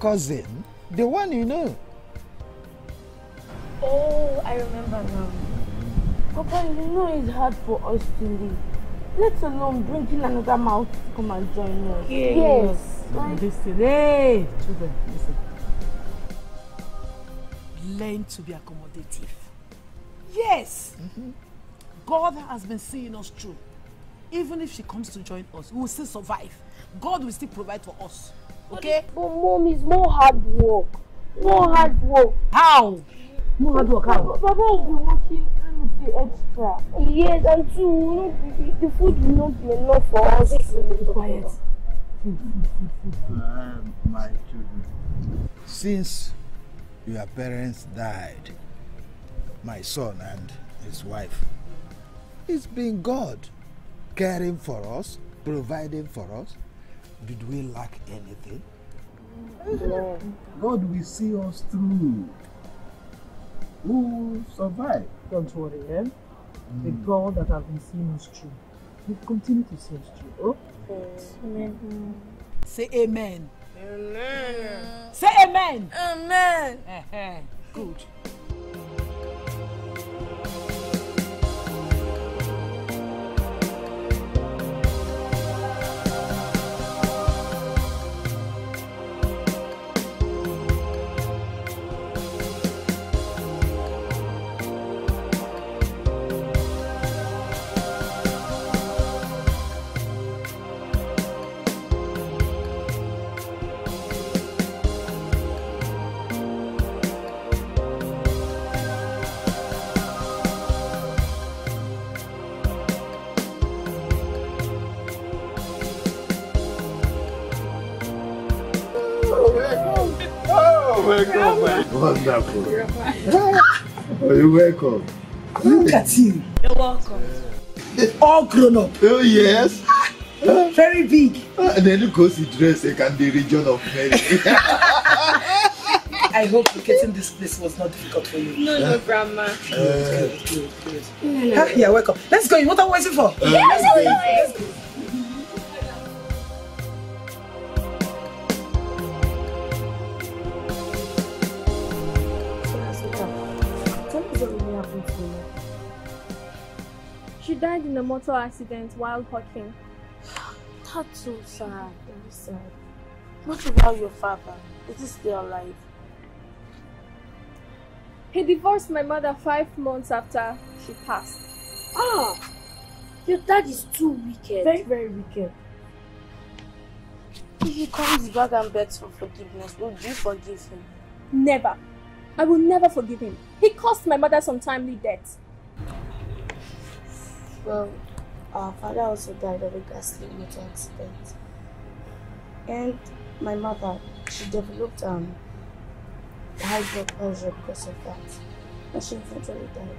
Azuka? Your cousin, the one you know. Oh, I remember now. Papa, you know it's hard for us to leave. Let alone bringing another mouth to come and join us. Yes. Like, Listen, hey, children, listen. Learn to be accommodative. Yes. Mm-hmm. God has been seeing us through. Even if she comes to join us, we will still survive. God will still provide for us. Okay? but mom, it's more hard work. More hard work. How? More hard work, how? Papa will be working anything extra. Yes, and two, not be, the food will not be enough for us. Quiet. Um, my children. Since your parents died, my son and his wife, it's been God caring for us, providing for us. Did we lack anything? God will see us through. We will survive. Don't worry, eh? The God that has been seeing us through, will continue to see us through. Oh? Amen. Say amen. Amen. Say amen. Amen. Good. Welcome, my wonderful. Oh, you're welcome. Look at you. You're welcome. All grown up. Oh, yes. Very big. And then look how she dress like in the region of Mary. I hope locating this place was not difficult for you. No, no, grandma. Good, good, good. Ah, yeah, welcome. Let's go. What are we waiting for? Yes, Let's go. Tell me died in a motor accident while walking. That's so sad. Very sad. What about your father? Is he still alive? He divorced my mother five months after she passed. Ah! Your dad is too wicked. Very, very wicked. If he comes back and begs for forgiveness, would you forgive him? Never. I will never forgive him. He caused my mother some timely death. Well, our father also died of a ghastly motor accident. And my mother, she developed um high blood pressure because of that. And she eventually died.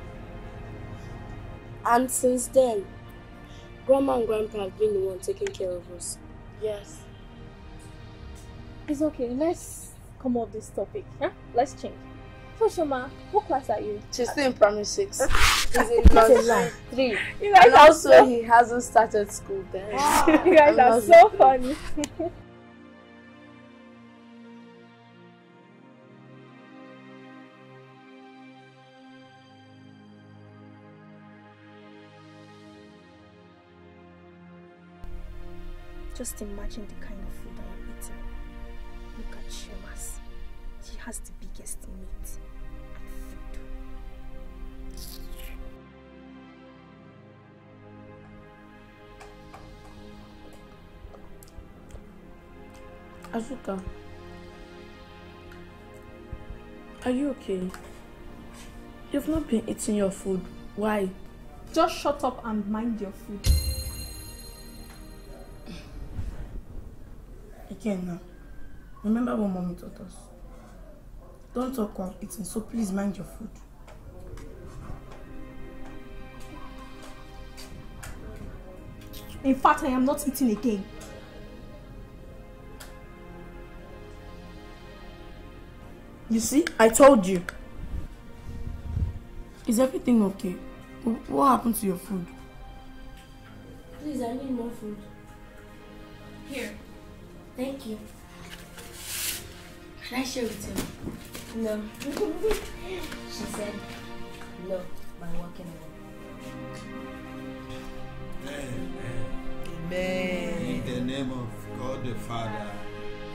And since then, Grandma and Grandpa have been the one taking care of us. Yes. It's okay. Let's come off this topic. Huh? Let's change. So, Shoma, what class are you? She's still in primary six. He's in class three. You guys And are also, so- he hasn't started school then. you guys I'm are so funny. Just imagine the kind of food I am eating. Look at Shomas. She has the Azuka, are you okay? You've not been eating your food. Why? Just shut up and mind your food. Again now. Remember what mommy taught us. Don't talk while eating, so please mind your food. In fact, I am not eating again. You see, I told you. Is everything okay? What happened to your food? Please, I need more food. Here. Thank you. Can I share with you? No. she said no by walking away. Amen. In the name of God the Father,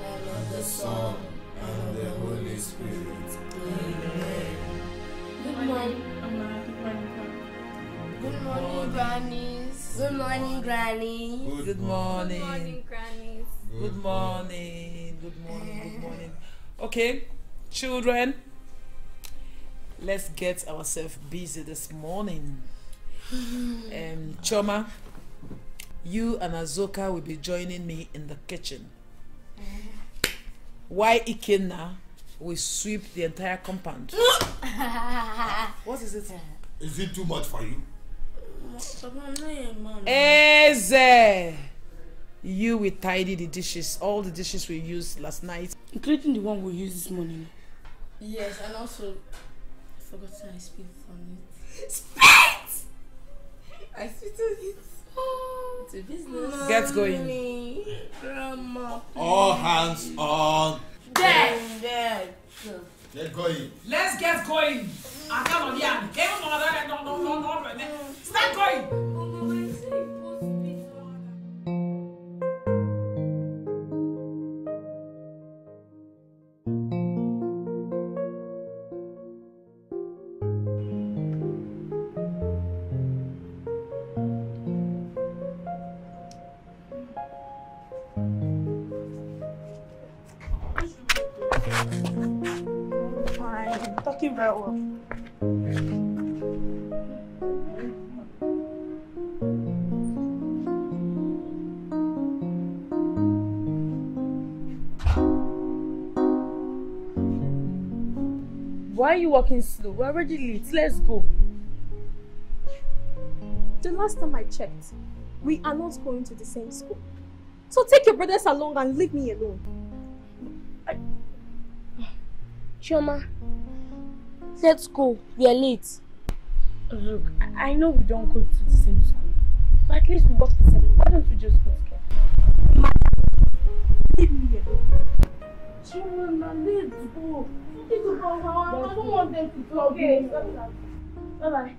and of the Son, and of the Holy Spirit. Amen. Good morning. Good morning, grannies. Good morning, grannies. Good morning. Good morning, grannies. Good morning. Good morning. Good morning. Okay, children, let's get ourselves busy this morning. Um, Chioma, you and Azuka will be joining me in the kitchen. Why Ikenna will sweep the entire compound. what is it? Is it too much for you? Eze! You will tidy the dishes, all the dishes we used last night. Including the one we used this morning. Yes, and also forgot I spit on it. Spit! I spit on it. It's a business. Get going. Grandma. All hands on. Dead. Dead. Get going. Let's get going. I can't on yan. No, no, no, no, no. Start going. Why are you walking slow? We're already late. Let's go. The last time I checked, we are not going to the same school. So take your brothers along and leave me alone. Chioma, let's go. We are late. Look, I I know we don't go to the same school, but at least we walk the same. Why don't we just go Children that need to go. Need to go. I don't want them to go. Okay. Bye bye.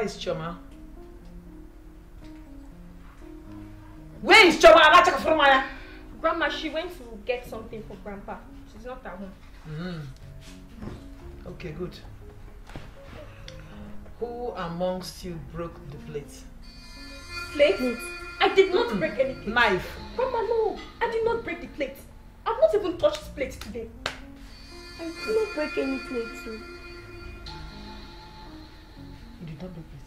Where is Chioma? Where is Chioma? I'm not checking for Maya. Grandma, she went to get something for Grandpa. She's not at home. Mm. Okay, good. Who amongst you broke the plate? Plate? I did not break any plate. Knife. Grandma, no. I did not break the plate. I've not even touched this plate today. I did not break any plate. You did not break it.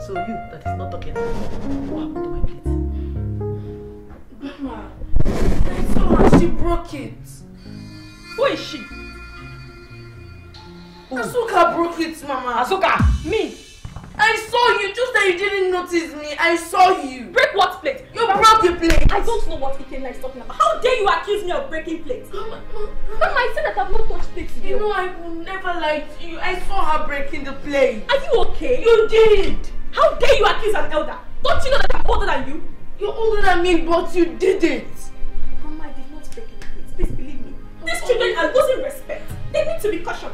So you that is not talking, what happened to my plate? Grandma, I saw her. She broke it. Who is she? Asuka broke it, Mama. Asuka! Me. I saw you, just that you didn't notice me. I saw you. Break what plate? You broke the plate. I don't know what Ikenna is talking about. How dare you accuse me of breaking plates? Grandma, I said that I've not touched plates. You know I will never lie to you. I saw her breaking the plate. Are you okay? You did. How dare you accuse an elder? Don't you know that I'm older than you? You're older than me, but you did it. Grandma, I did not break any plates. Please believe me. These children are losing respect. They need to be cautioned.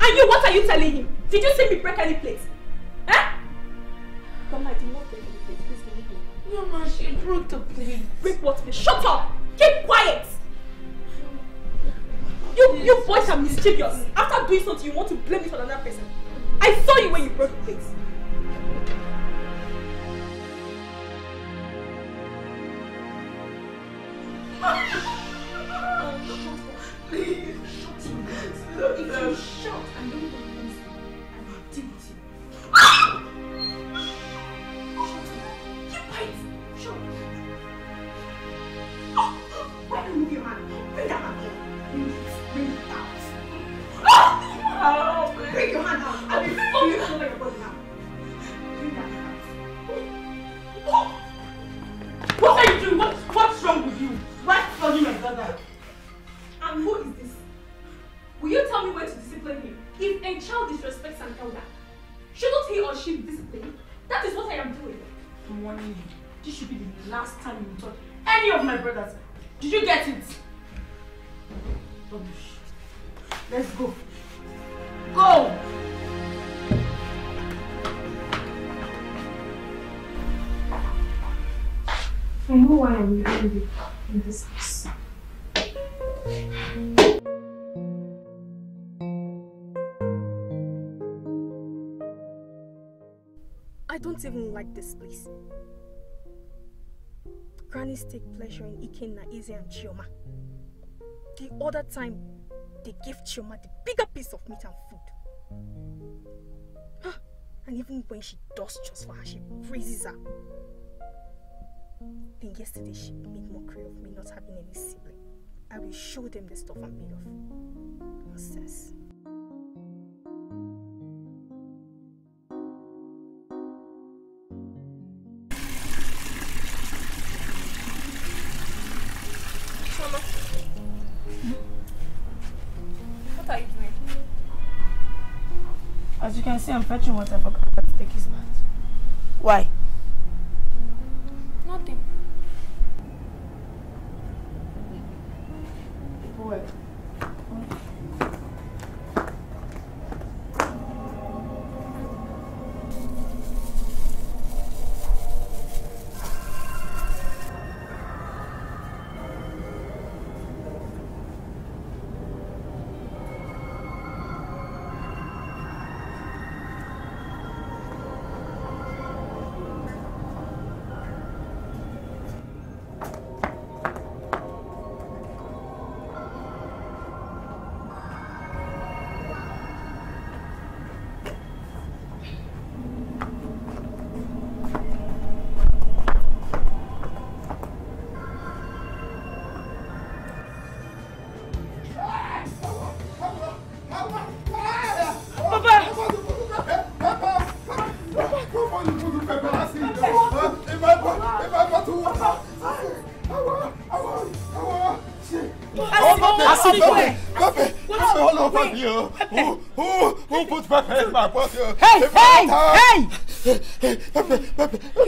And you, what are you telling him? Did you see me break any plates? Grandma, I did not plates. Please believe me. Mama, she broke the plate. Break what plate? Shut up! Keep quiet! You, you boys are mischievous. After doing something, you want to blame it on another person. I saw you when you broke the. If you even like this place. Grannies take pleasure in Ikenna, Izzy and Chioma. The other time, they gave Chioma the bigger piece of meat and food. And even when she does just for her, she praises her. Then yesterday she made mockery of me not having any sibling. I will show them the stuff I'm made of. Nonsense. See, I'm fetching water for take his bath. Why? Me. oh. Who, who, who put pepper in my body? Hey, hey, hey!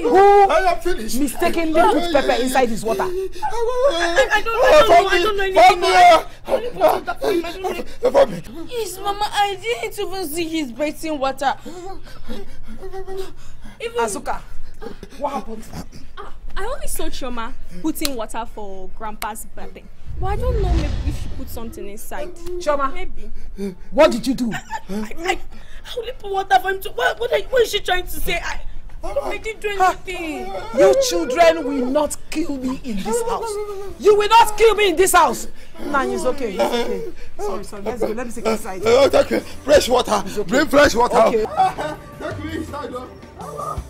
Who? I am finished. Mistakenly put pepper inside his water. I, I don't- I don't know- I don't know anything anything. Yes, Mama, I didn't even see his bathing water. Azuka, what happened? Ah I only saw Chioma putting water for Grandpa's bathing. But I don't know maybe if she put something inside. Choma, Maybe. what did you do? I, I, I only put water for him to. What, what, are- what is she trying to say? I, I didn't do anything. You children will not kill me in this house. You will not kill me in this house. Nah, it's okay. It's okay. Sorry, sorry. Let's go. Let me take it inside. You. Fresh water. Bring fresh water. Okay. Take me inside.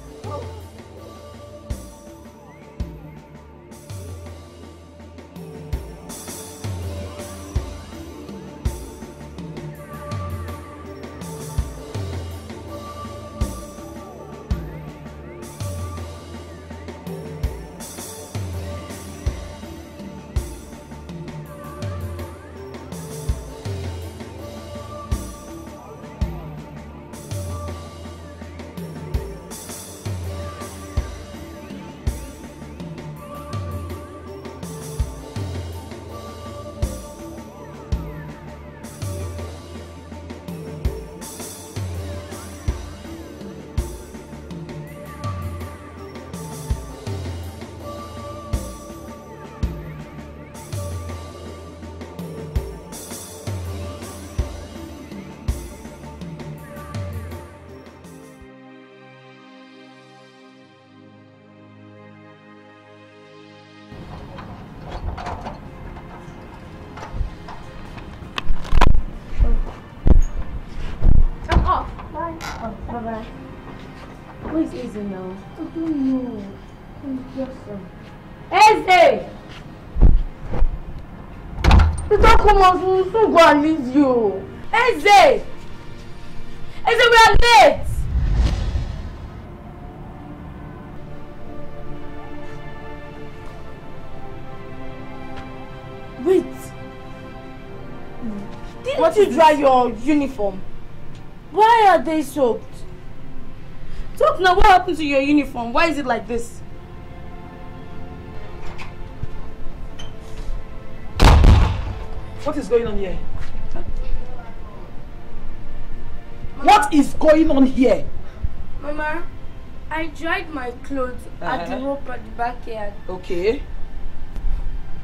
Izzy now? I don't know. I'm just. Eze! You don't come out, we'll soon go and leave you. Eze! Eze, we are late! Wait. Didn't What you dry your uniform? Why are they soaked? Now? What happened to your uniform? Why is it like this? What is going on here? Mama. What is going on here? Mama, I dried my clothes uh -huh. at the uh-huh. rope at the backyard. Okay.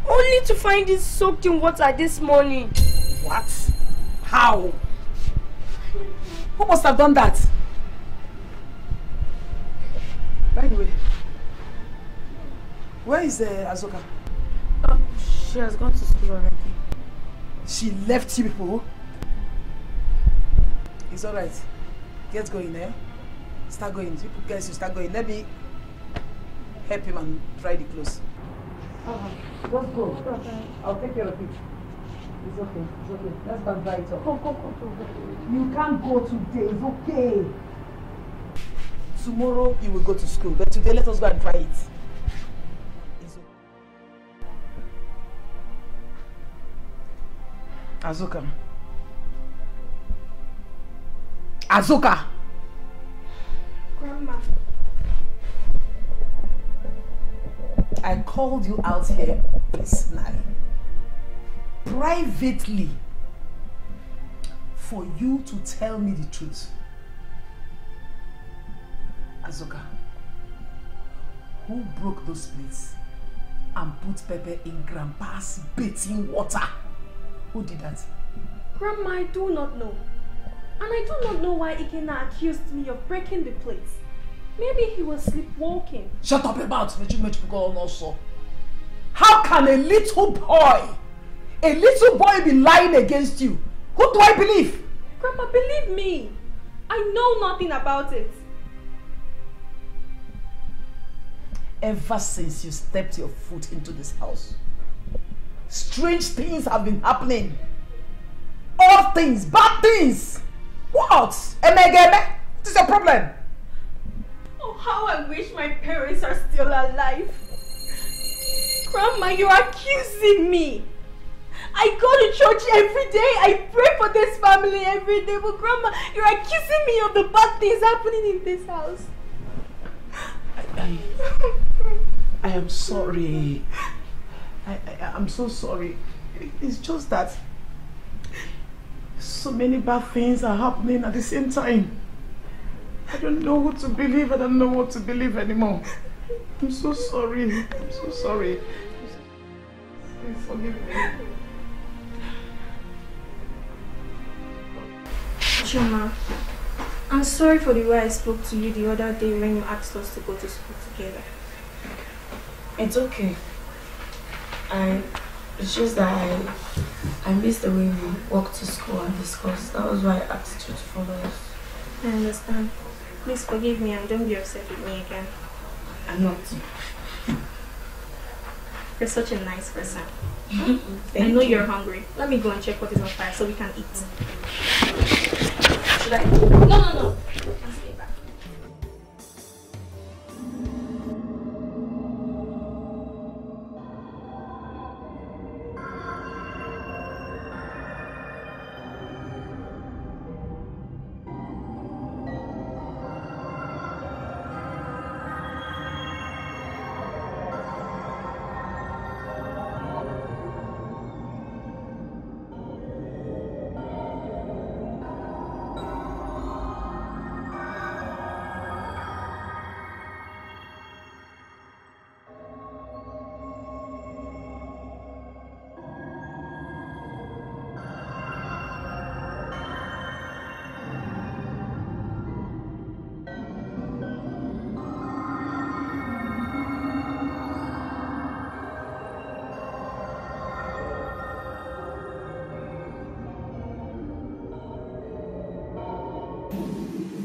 Only to find it soaked in water this morning. What? How? Who must have done that? Is uh, Azoka? Um, she has gone to school already. She left you people. It's alright. Get going, eh? Start going. People guys, you start going. Let me help him and dry the clothes. Uh-huh. Let's go. I'll take care of it. It's okay. It's okay. Let's go and dry it up. Come, come, come, come. You can't go today. It's okay. Tomorrow you will go to school, but today let us go and try it. Azuka. Azuka! Grandma. I called you out here personally, privately, for you to tell me the truth. Azuka, who broke those plates and put pepper in Grandpa's bathing water? Who did that? Grandma, I do not know. And I do not know why Ikenna accused me of breaking the plates. Maybe he was sleepwalking. Shut up about Mechu Mechu God also. How can a little boy, a little boy be lying against you? Who do I believe? Grandma, believe me. I know nothing about it. Ever since you stepped your foot into this house, strange things have been happening. All things, bad things. What? Emegeme? What is your problem? Oh, how I wish my parents are still alive. Grandma, you're accusing me. I go to church every day. I pray for this family every day. But Grandma, you're accusing me of the bad things happening in this house. I, I am sorry. I, I, I'm so sorry. It's just that so many bad things are happening at the same time. I don't know who to believe. I don't know what to believe anymore. I'm so sorry. I'm so sorry. Please forgive me. Chima, I'm sorry for the way I spoke to you the other day when you asked us to go to school together. It's okay. I it's just that I I missed the way we walked to school and discussed. That was why I asked you to follow us. I understand. Please forgive me and don't be upset with me again. I'm not. You're such a nice person. I know you. you're hungry. Let me go and check what is on fire so we can eat. Should I? No, no, no.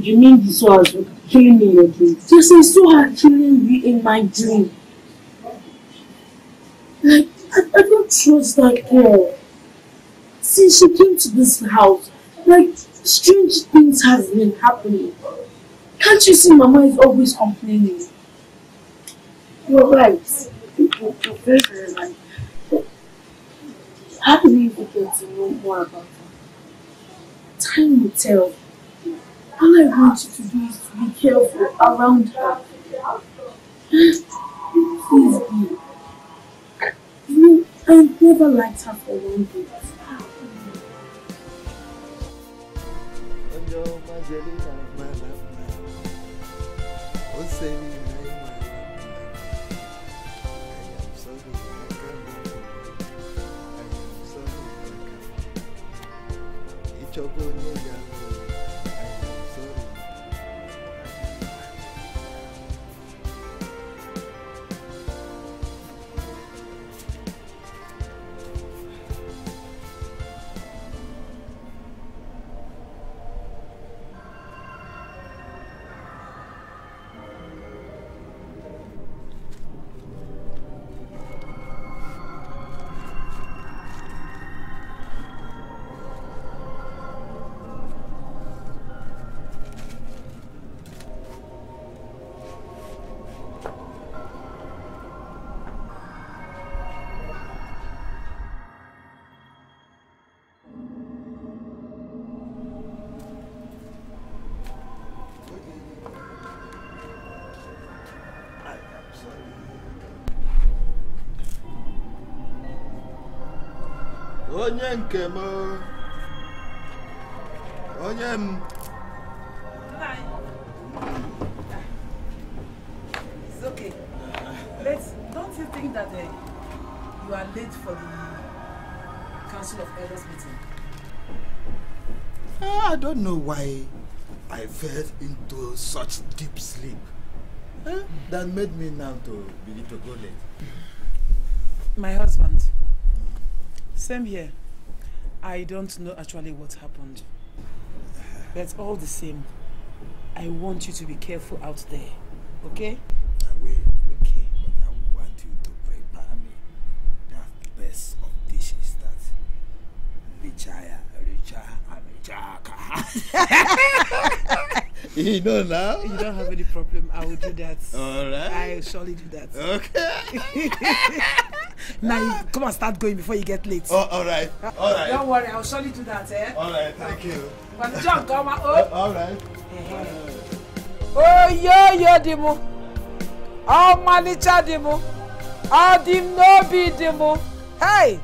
You mean this was killing me in your dream? Yes, I saw her killing you in my dream. Like, I, I don't trust that girl. Since she came to this house, like, strange things have been happening. Can't you see Mama is always complaining? You're right. You're very, very right. How do we even get to know more about her? Time will tell. All I want you to do is to be careful around her. Please be. You know, I never liked her for one. Chocolate onye nke m onye m It's okay. Let's, don't you think that uh, you are late for the Council of Elders meeting? I don't know why I fell into such deep sleep eh, that made me now to begin to go late. My husband. Same here. I don't know actually what happened. But all the same, I want you to be careful out there. Okay? I will. Okay. But I want you to prepare me that best of dishes that Richaya, Richa, Amichaka. you know now? You don't have any problem. I will do that. All right. I will surely do that. Okay. Now come and start going before you get late. Oh, all right. All right. Don't worry, I'll surely do that, eh? All right, thank you. But John, job on my. All right. Eh, eh. Oh, yo, yo, Dimo. Oh, Manicha Dimo. Oh, Dim no be Dimo. Hey!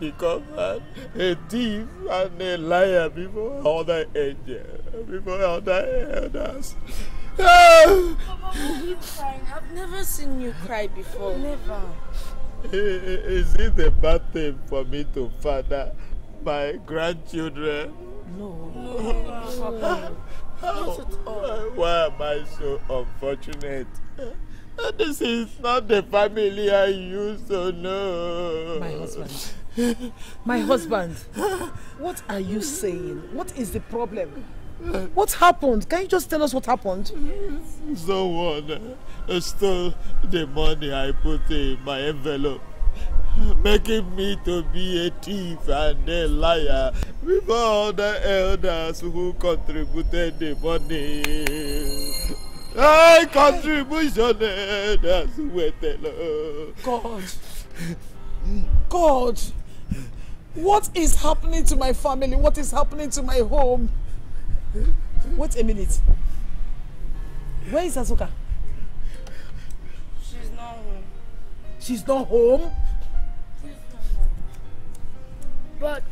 Not become a, thief and a liar before other angels, before other elders. Ah! crying. I've never seen you cry before. Never. Is it a bad thing for me to father my grandchildren? No. No, Papa. Not at all. Why am I so unfortunate? This is not the family I used to know. My husband. My husband. What are you saying? What is the problem? What happened? Can you just tell us what happened? Someone stole the money I put in my envelope, making me to be a thief and a liar before all the elders who contributed the money. I contribution elders waited. God. God. What is happening to my family? What is happening to my home? Wait a minute. Where is Azuka? She's not home. She's not home? But,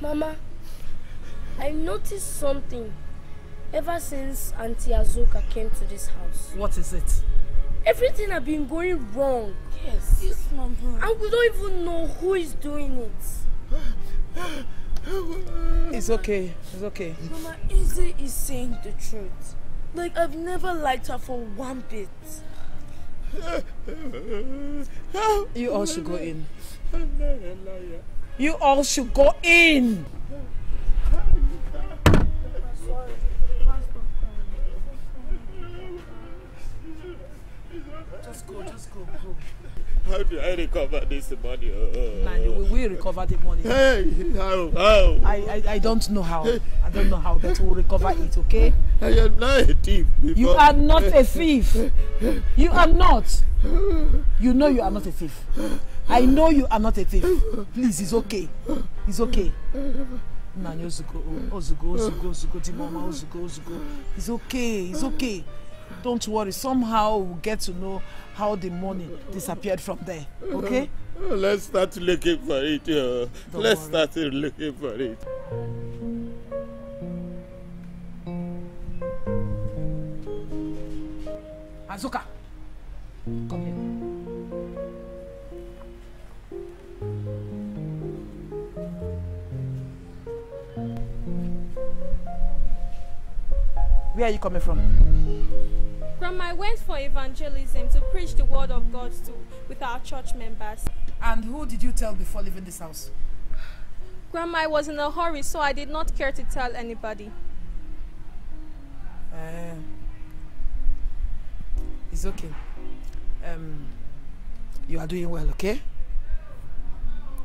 Mama, I noticed something ever since Auntie Azuka came to this house. What is it? Everything had been going wrong. Yes. Yes, Mama. And we don't even know who is doing it. It's okay. It's okay. Mama, Izzy is saying the truth. Like, I've never liked her for one bit. You all should go in. You all should go in. Just go, just go, go. How do I recover this money? Uh, Nah, you will will recover the money. Hey, how? How? I, I, I don't know how. I don't know how, but we'll recover it, okay? I am not a thief. You before- are not a thief. You are not. You know you are not a thief. I know you are not a thief. Please, it's okay. It's okay. Nanya Ozugo, Ozugo, Ozugo, Ozugo, Dimoma, Ozugo, Ozugo. It's okay. It's okay. Don't worry. Somehow we'll get to know how the money disappeared from there. Okay? Uh, Let's start looking for it. Don't let's worry. start looking for it. Azuka, come here. Where are you coming from? Grandma, I went for evangelism to preach the word of God to with our church members. And who did you tell before leaving this house? Grandma, I was in a hurry, so I did not care to tell anybody. Uh, it's okay. Um, you are doing well, okay?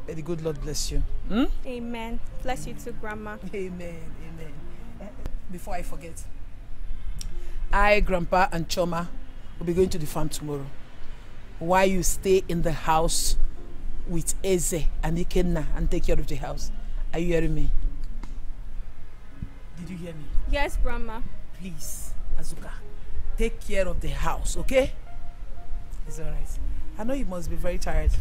May the good Lord bless you. Hmm? Amen. Bless you too, Grandma. Amen. Amen. Eh, Before I forget, I, Grandpa, and Chioma will be going to the farm tomorrow. While you stay in the house with Eze and Ikenna and take care of the house. Are you hearing me? Did you hear me? Yes, Grandma. Please, Azuka, take care of the house, okay? It's all right. I know you must be very tired.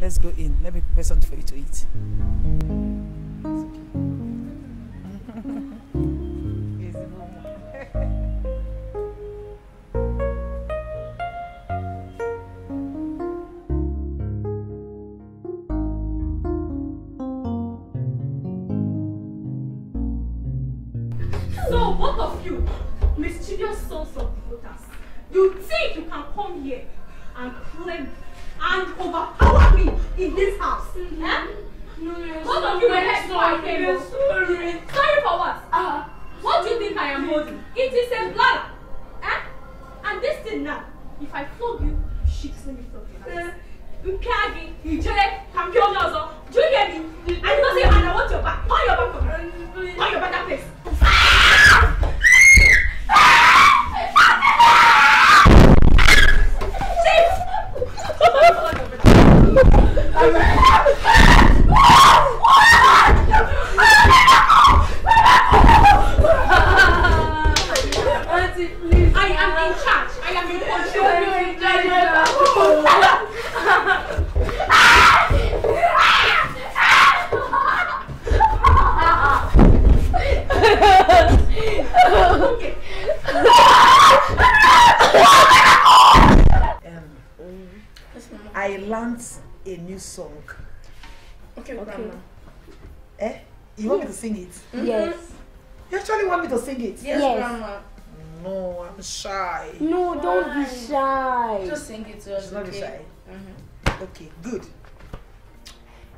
Let's go in. Let me prepare something for you to eat. You think you can come here and claim and overpower me in this house? Eh? Both of you were before I came home. Sorry. Sorry for what? Uh, what do you think I am holding? It is a bladder. Eh? And this thing now, if I flog you, shit, let me flog you. now. Nkagi, Ijele, Kampion Yozo, do you hear me? I did not say, and I want your back. Turn your back from me. Turn your back that place. Auntie, please. I am in charge. I am in control. You're in charge now. I learned a new song. Okay, Grandma. Eh? You want me to sing it? Yes. You actually want me to sing it? Yes, Yes. Grandma. No, I'm shy. No, don't be shy. Just sing it to us, She's not okay? shy. Mhm. Okay, good.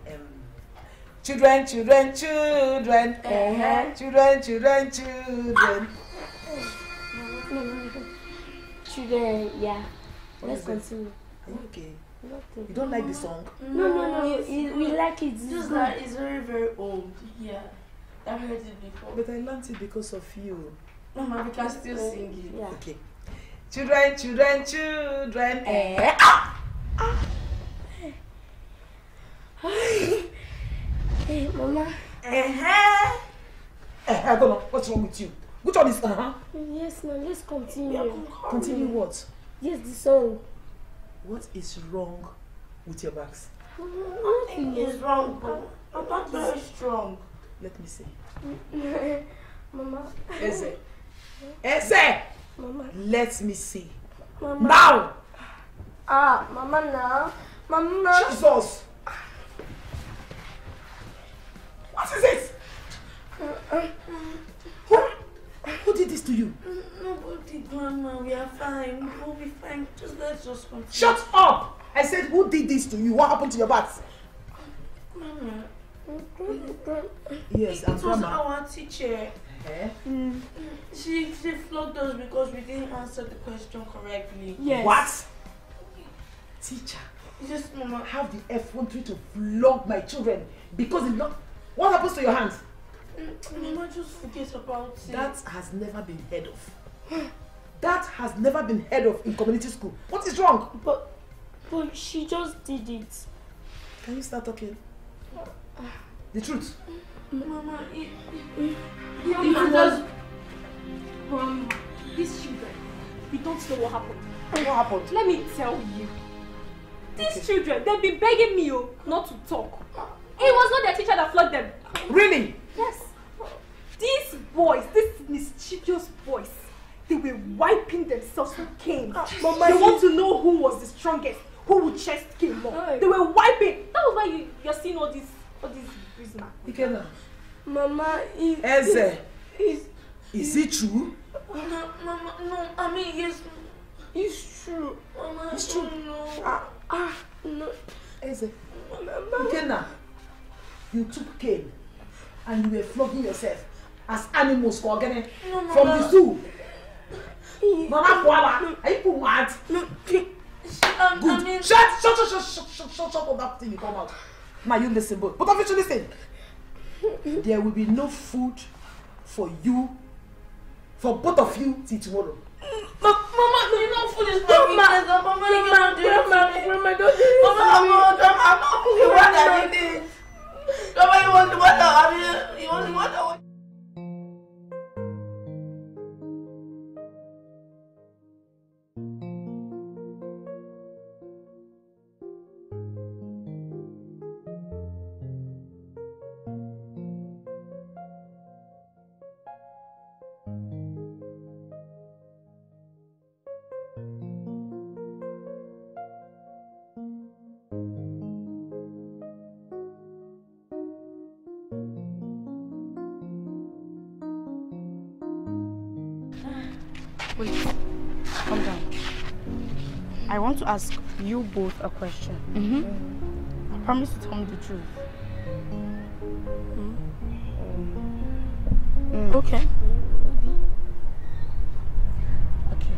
Um, children, children, children. Uh-huh. Children, children, children. Children, yeah. What Let's continue. Are you okay? You don't like the song? No, no, no. We, we like it. It's Just good. that it's very, very old. Yeah. I've heard it before. But I learned it because of you. Mama, we can still Uh, sing it. Yeah. Okay. Children, children, children. Eh. Hey, Mama. Uh-huh. Eh, I don't know. What's wrong with you? Which one is uh-huh? Yes, now let's continue. Continue what? Yes, the song. What is wrong with your bags? Nothing is wrong, but I'm not very strong. Let me see. Mama. Eze. Eze! Mama. Let me see. Mama. Now! Ah, Mama now. Mama. Jesus! What is it? Who, who did this to you? Nobody, Grandma. We are fine. We'll be fine. Just let's just continue. Shut up! I said, who did this to you? What happened to your back? Grandma. Yes, it was grandma. our teacher. Eh? Mm. She, she flogged us because we didn't answer the question correctly. What? Teacher, Yes, Mama. have the effrontery to flog my children because it's not. What happens to your hands? Mm, Mama, just forget about it. That has never been heard of. That has never been heard of in community school. What is wrong? But, but she just did it. Can you start talking? The truth. Mama, it, it, it, You it was... Grandma, these children, we don't know what happened. What happened? Let me tell you. These children, they've been begging me oh, not to talk. It was not their teacher that flogged them. Really? Yes. These boys, these mischievous boys, they were wiping themselves with cane. Mama, they you- want to know who was the strongest, who would chest cane more. Aye. They were wiping. That was why you, you're seeing all these, all these prisoners. Ikenna. Mama, it, Eze. It's, Is it true? no, Mama, no, I mean, yes, it's true. Mama, It's true. No. Ah, Ah, no. Eze. Mama. Ikenna, you took cane and you were flogging yourself as animals for Ogene No, from Mama. the zoo. Mama Kuala, are you mad? No, she, um, Good. I mean, shut, shut, shut, shut, shut, shut, shut up that thing you come out. Now you listen, both. Both of you should listen. There will be no food for you, for both of you till tomorrow. Ma- Mama, no, you're not foolish. Grandma, Mama, Mama, you Grandma, Grandma, don't do this Mama. Mama, Grandma, I'm not one that did it. Grandma, you want the water? I mean, you want the water? Want to ask you both a question. Mm-hmm. I promise to tell me the truth. Mm. Okay. Okay.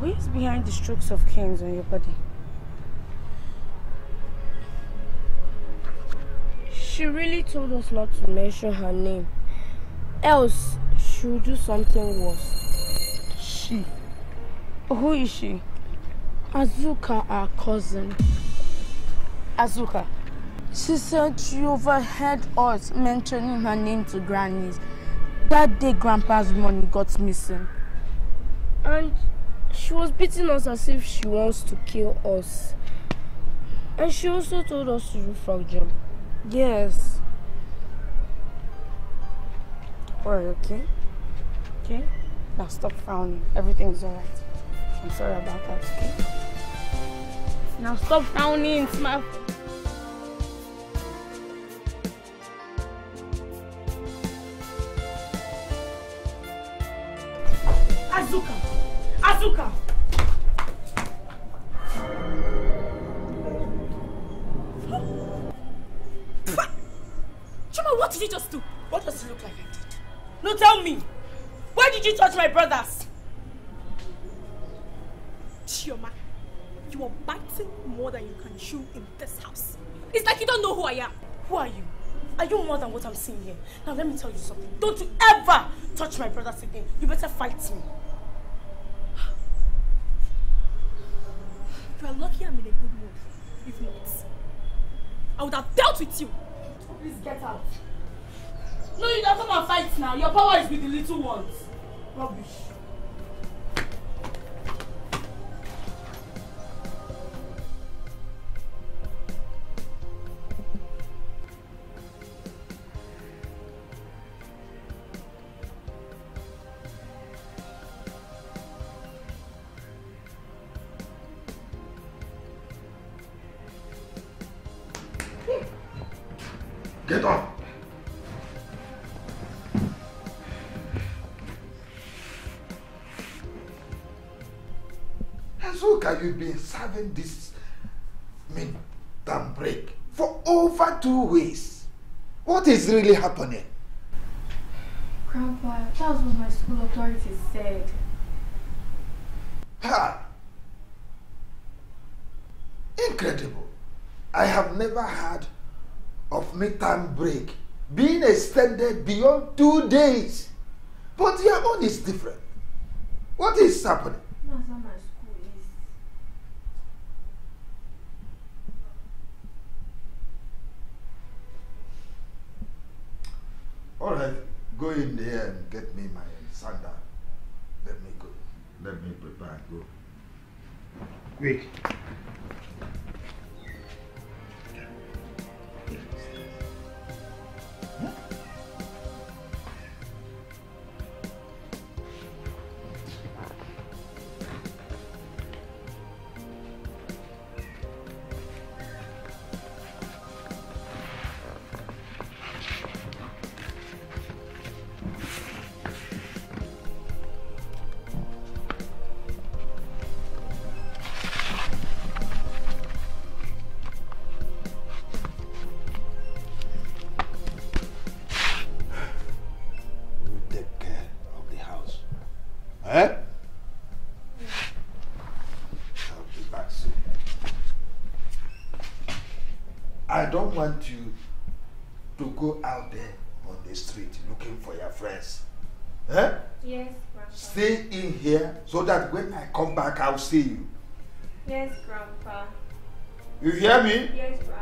Who is behind the strokes of canes on your body? She really told us not to mention her name. Else, she will do something worse. She. Who is she? Azuka, our cousin. Azuka. She said she overheard us mentioning her name to grannies. That day Grandpa's money got missing. And she was beating us as if she wants to kill us. And she also told us to do frog jump. Yes. Worry, okay? Okay? Now stop frowning. Everything's alright. I'm sorry about that, okay? Now stop frowning, my Azuka! Azuka! Chioma, what did you just do? What does it look like I did? No, tell me. Why did you touch my brothers? You in this house. It's like you don't know who I am. Who are you? Are you more than what I'm seeing here? Now let me tell you something. Don't you ever touch my brothers again. You better fight me. If you are lucky I'm in a good mood. If not, I would have dealt with you. Please get out. No, you don't come and fight now. Your power is with the little ones. Rubbish. You've been serving this midterm break for over two weeks. What is really happening? Grandpa, that was what my school authorities said. Ha! Incredible. I have never heard of midterm break being extended beyond two days. But your own is different. What is happening? That's how my school is. All right, go in there and get me my sandal. Let me go. Let me prepare and go. Quick. Don't want you to go out there on the street looking for your friends. Eh? Yes, Grandpa. Stay in here so that when I come back, I'll see you. Yes, Grandpa. You hear me? Yes, Grandpa.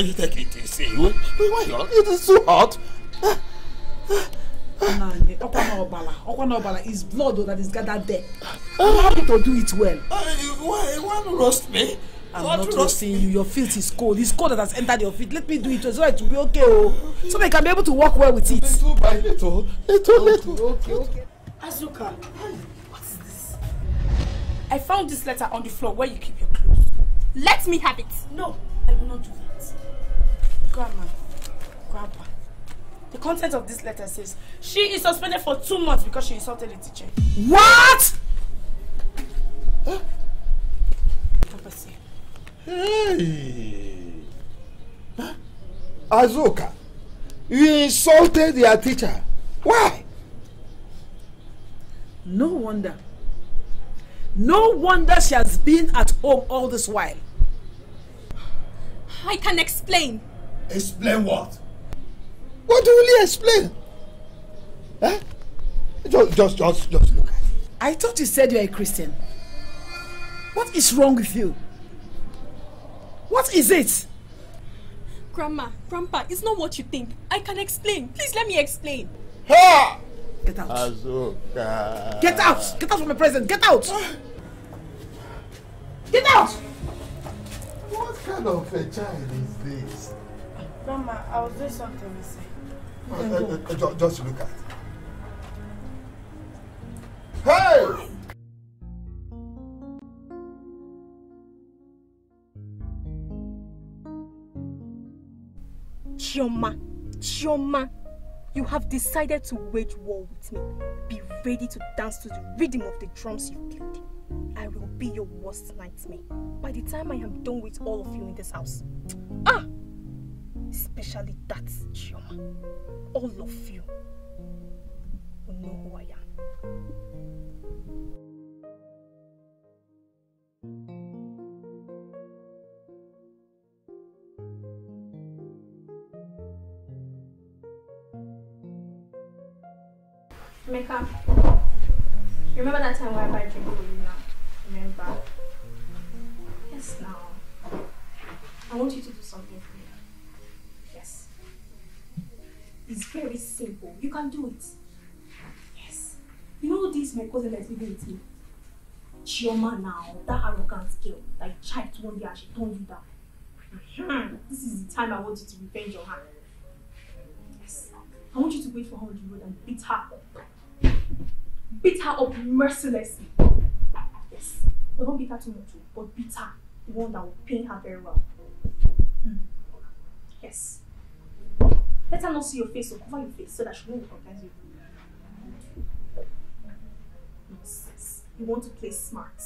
I take it easy. Why, why you? It is so hot. Nanye, ọkwa na ọbala, ọkwa na ọbala is blood that is gathered there. You happy to do it well. Why, why not roast me? I'm Why not roast roasting you. Your feet is cold. It's cold that has entered your feet. Let me do it so it will be okay, oh. So that you can be able to walk well with it. Little by little, little, little. Okay, okay. Azuka, what is this? I found this letter on the floor where you keep your clothes. Let me have it. No, content of this letter says she is suspended for two months because she insulted a teacher. What? Papa say, Hey! Huh? Azuka, you insulted your teacher. Why? No wonder. No wonder she has been at home all this while. I can explain. Explain what? What do you explain? Huh? Just, just, just, just look at it. I thought you said you're a Christian. What is wrong with you? What is it? Grandma, Grandpa, it's not what you think. I can explain. Please let me explain. Ha! Get out. Azuka. Get out! Get out from my presence! Get out! Get out! What kind of a child is this? Grandma, I was doing something missing. Uh, uh, uh, just look at it. Hey! Chioma, Chioma, you have decided to wage war with me. Be ready to dance to the rhythm of the drums you've played. I will be your worst nightmare by the time I am done with all of you in this house. Ah! Especially that, Chioma. All of you will know who I am. Emeka, Remember that time where I buy drink for you now? Remember? Yes, now. I want you to do something It's very simple. You can do it. Yes. You know this my cousin that's living with me? Chioma now, that arrogant girl that chipped one day and she turned you. Mhm. This is the time I want you to revenge on her. Yes. I want you to wait for her on the road and beat her up. Beat her up mercilessly. Yes. But don't beat her too much, oh, but beat her. The one that will pain her very well. Mm. Yes. Let her not see your face, so cover your face so that she won't recognize you. Nonsense. You want to play smart.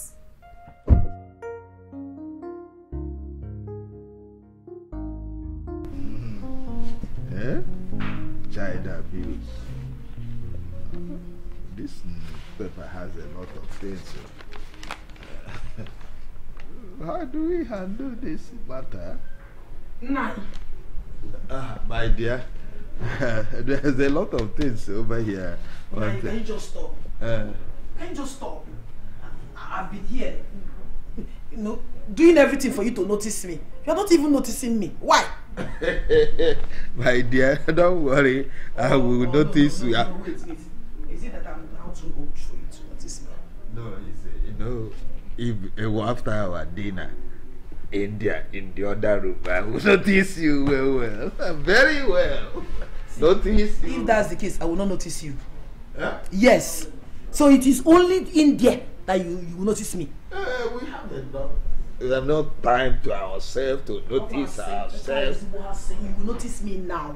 Eh? Child abuse. This paper has a lot of things. oh. How do we handle this matter? Nine. Ah, my dear, there's a lot of things over here. But, can you just stop? uh, Can you just stop? I- I've been here, you know, doing everything for you to notice me. You're not even noticing me. Why? my dear, don't worry. I will notice you. No, wait, wait. Is it that I'm now too old for you to notice me? No, you see, you know, if was after our dinner, India in the other room, I will notice you well, well, very well. Notice you. If that's the case, I will not notice you. Huh? Yes. So it is only in there that you, you will notice me. Uh, we have enough. We have no time to ourselves to notice ourselves. You will notice me now.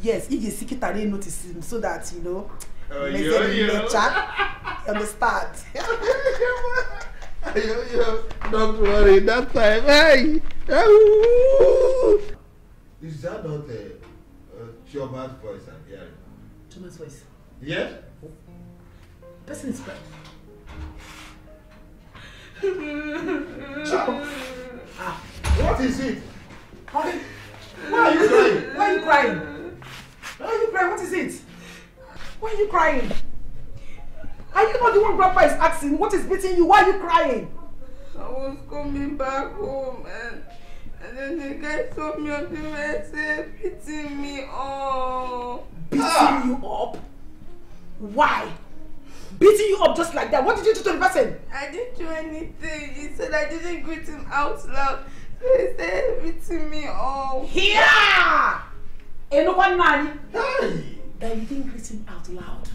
Yes, if you seek it, I notice him so that you know. Oh, let's yo, say yo. nature, you understand? yo, yo, don't worry, that time, hey! Is that not a, a Chioma's voice I'm hearing? Thomas' voice. Yes? Person is crying. Ah, what is it? Honey, why are you crying? Why are you crying? Why are you crying? What is it? Why are you crying? Are you not the one Grandpa is asking? What is beating you? Why are you crying? I was coming back home and and then the guy saw me on the message beating me up. Beating you up? Why? Beating you up just like that? What did you do to the person? I didn't do anything. He said I didn't greet him out loud. So he said beating me up. Here! Ain't no one nanny. That you didn't greet him out loud.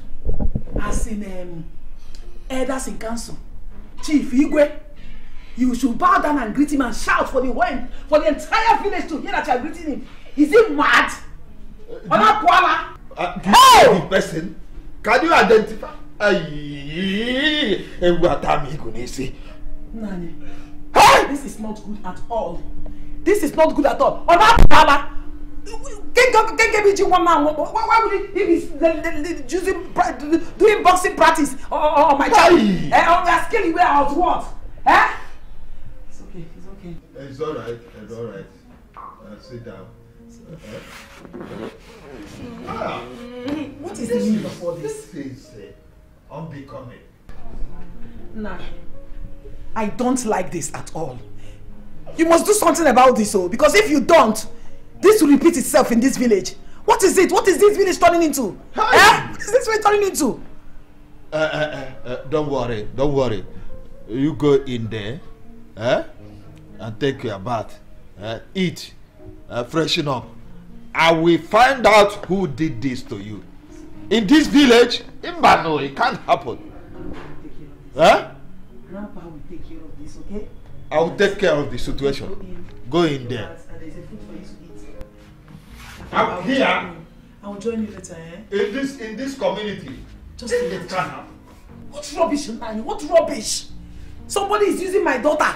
As in um, elders in council. Chief Igwe. You should bow down and greet him and shout for the one for the entire village to hear that you are greeting him. Is he mad? Ona Kuala. Uh, do you know the person? Can you identify? Ewu atami ní sí. Nani. This is not good at all. This is not good at all. Ona Kuala. Genge biji one man. Why, why would he, he be using doing boxing practice on, on, on my child? Aye. Eh, on their skinny way out what? Eh? It's okay. It's okay. It's all right. It's all right. Uh, sit down. Ah, What is the meaning of all this? this is uh, unbecoming. Nah. I don't like this at all. You must do something about this, oh, because if you don't, this will repeat itself in this village. What is it? What is this village turning into? Eh? What is this village turning into? Uh, uh, uh, uh, don't worry. Don't worry. You go in there, eh, and take your bath, uh, eat, uh, freshen up. I will find out who did this to you. In this village, Imbano, it can't happen. Huh? Grandpa will take care of this, okay? I will take care of the situation. Go in there. Eat. Out I will here? join you. I will join you later, eh? In this in this community, Just it can't happen. What rubbish, Nani? What rubbish? Somebody is using my daughter.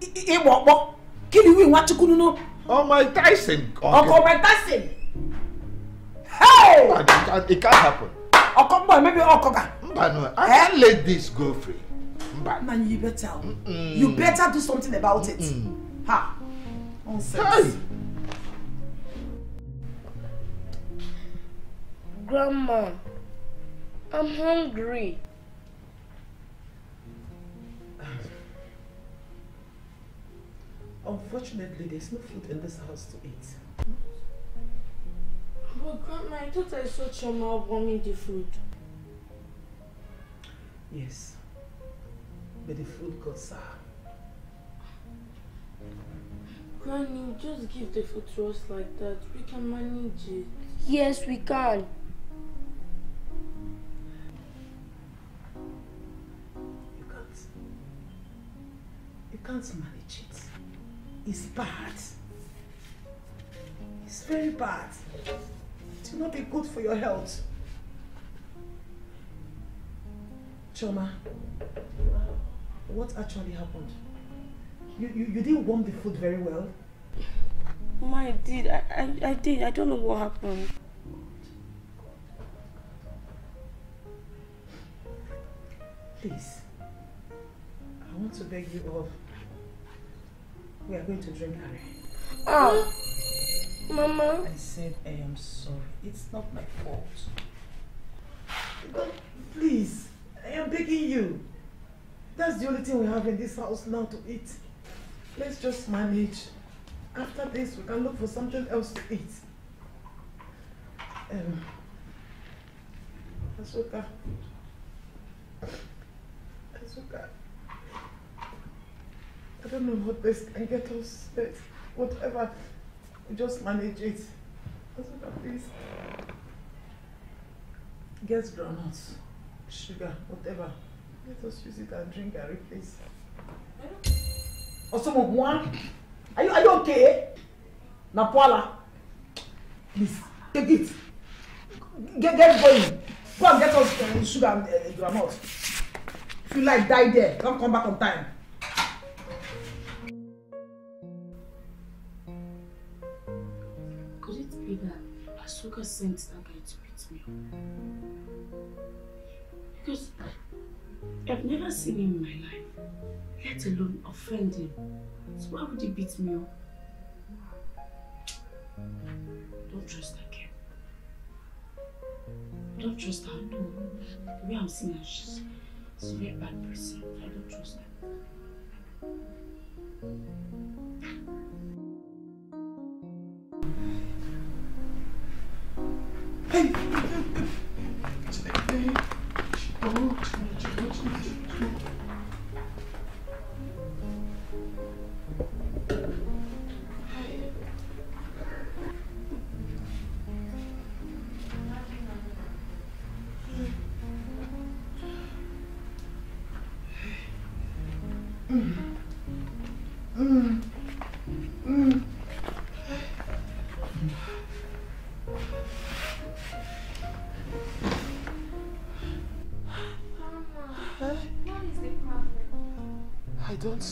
Iwọ̀pọ̀. Kí ni wí wá chukwu nínú? Oh my Tyson. Ọkọ my Tyson. Hey! It can't, it can't happen. Ọkọ mbọ̀ maybe ọkọ ga. Mbano, I can't let this go free. Mbano. Man, you better. You better do something about it. Ha! Nonsense. Hey! Grandma, I'm hungry. Unfortunately, there's no food in this house to eat. But Grandma, I thought I saw Chioma warming the food. Yes, but the food got sour. Granny, just give the food to us like that. We can manage it. Yes, we can. Can't manage it. It's bad. It's very bad. It will not be good for your health. Chioma, what actually happened? You, you, you didn't warm the food very well? Mama, I did. I, I, I did. I don't know what happened. Please, I want to beg you off. We are going to drink Harry. Ah! Mama? I said I am sorry. It's not my fault. But please, I am begging you. That's the only thing we have in this house now to eat. Let's just manage. After this, we can look for something else to eat. Um, Azuka. Azuka. I don't know what this can get us, but whatever, we just manage it. Asuka, please. Get granules, sugar, whatever. Let us use it and drink and replace. One. Are you, are you okay? Napola. Please, take it. Get, get going. Go and get us uh, sugar and uh, granite. If you like, die there. Don't come back on time. That Azuka sent that guy to beat me up? Because I've never seen him in my life, let alone offend him. So why would he beat me up? Don't trust that girl. Don't trust her. No. The way I'm seeing her, she's, she's a very bad person. I don't trust her. Mm.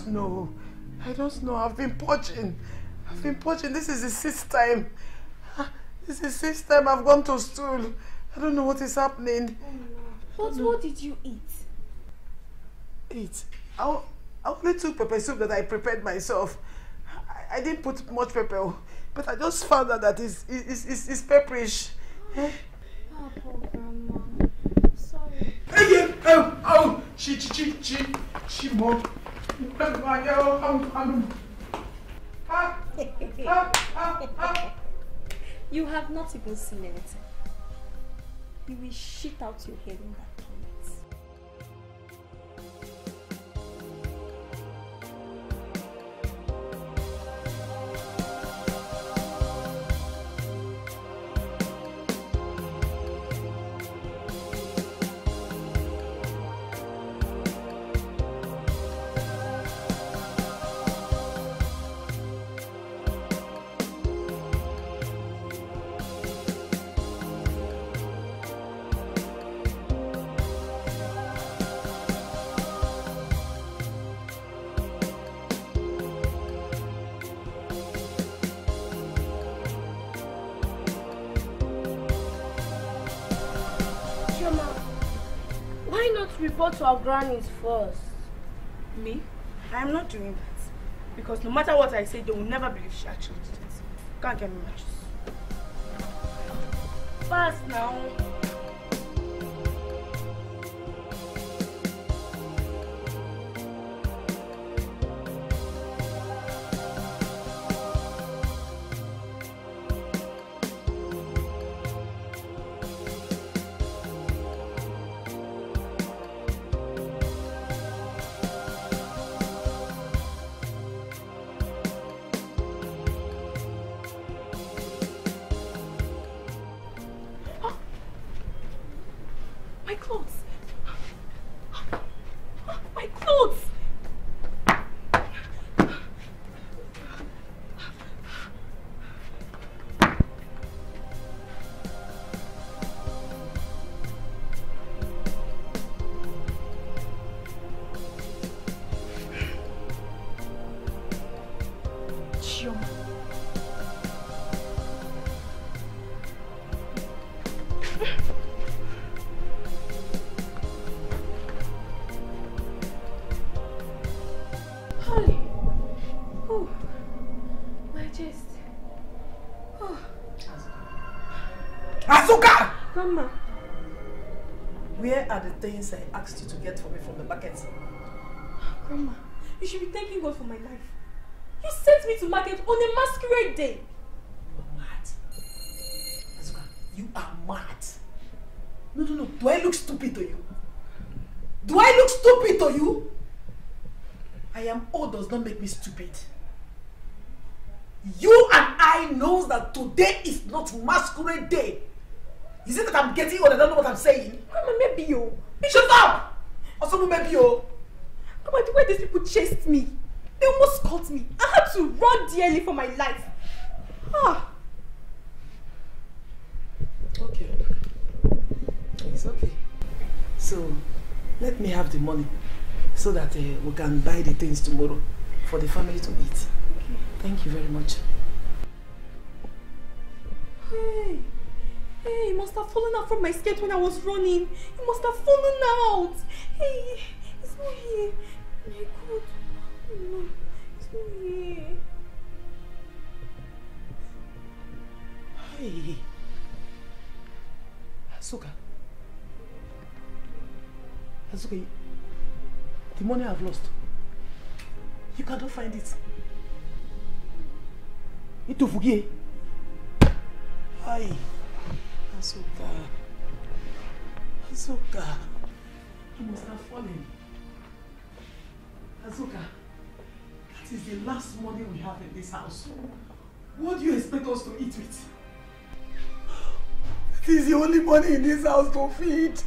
Don't know. I don't know. I've been purging. I've been purging. This is the sixth time. Ah, This is the sixth time I've gone to stool. I don't know what is happening. But what did you eat? Eat. I, I only took pepper soup that I prepared myself. I, I didn't put much pepper, but I just found out that it's, it's, it's, it's pepperish. Eh? Oh, poor grandma. Sorry. Hey, oh, oh, chi, chi, chi, chi, chi, mo. You have not even seen anything. You will shit out your head in that our grannies first? Me? I'm not doing that. Because no matter what I say, they will never believe she actually did it. Can't get me matches. Fast now. You should be thanking God for my life. You sent me to market on a masquerade day. Azuka, you are mad. No, no, no. Do I look stupid to you? Do I look stupid to you? I am old does not make me stupid. You and I knows that today is not masquerade day. Is it that I'm getting old? I don't know what I'm saying. Grandma, maybe you. Shut up! Also, maybe you. Grandma, the way these people chased me, they almost caught me. I had to run dearly for my life. Ah. Okay. It's okay. So, let me have the money so that uh, we can buy the things tomorrow for the family to eat. Okay. Thank you very much. Hey. Hey, it must have fallen out from my skirt when I was running. It must have fallen out. Hey, it's not here. My God. No, it's not here. Hey. Asuka. Asuka, the money I've lost. You cannot find it. Itofugie. Hi. Asuka. Asuka. You must have fallen. Asuka. That is the last money we have in this house. What do you expect us to eat with? This is the only money in this house to feed.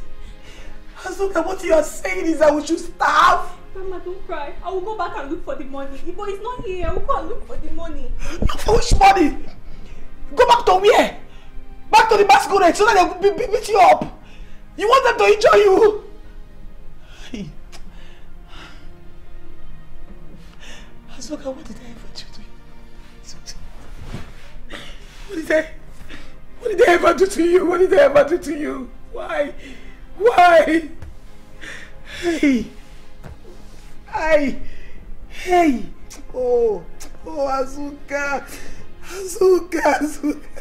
Asuka, what you are saying is that we should starve. Grandma, don't cry. I will go back and look for the money. But it's not here. I will go and look for the money. Look for which money? Go back to where? Back to the masquerade so that they will be- be- beat you up. You want them to enjoy you. Hey. Azuka, what did I ever do to you? What did I... What did I ever do to you? What did I ever do to you? Why? Why? Hey. Hey. Hey. Oh. Oh, Azuka. Azuka. Azuka.